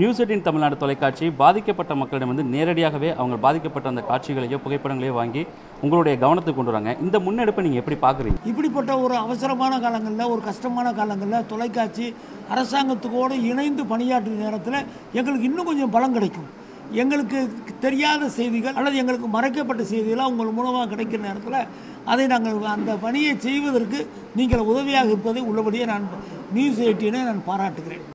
News eighteen Tamil Nadu தொலைக்காட்சி பாதிக்கப்பட்ட மக்களிடம் வந்து நேரடியாகவே அவங்க பாதிக்கப்பட்ட அந்த காட்சிகளையோ புகைப்படங்களையோ வாங்கி உங்களுடைய கவனத்துக்கு கொண்டு வராங்க. இந்த முன்னெடுப்பை நீங்கள் எப்படி பார்க்குறீங்க இப்படிப்பட்ட ஒரு அவசரமான காலங்களில் ஒரு கஷ்டமான காலங்களில் தொலைக்காட்சி அரசாங்கத்துக்கோடு இணைந்து பணியாற்றும் நேரத்தில் எங்களுக்கு இன்னும் கொஞ்சம் பலம் கிடைக்கும். எங்களுக்கு தெரியாத செய்திகள் அல்லது எங்களுக்கு மறைக்கப்பட்ட செய்திகளாக உங்கள் மூலமாக கிடைக்கிற நேரத்தில் அதை நாங்கள் அந்த பணியை செய்வதற்கு நீங்கள் உதவியாக இருப்பதை உள்ளபடியே நான் நியூஸ் எயிட்டினை நான் பாராட்டுகிறேன்.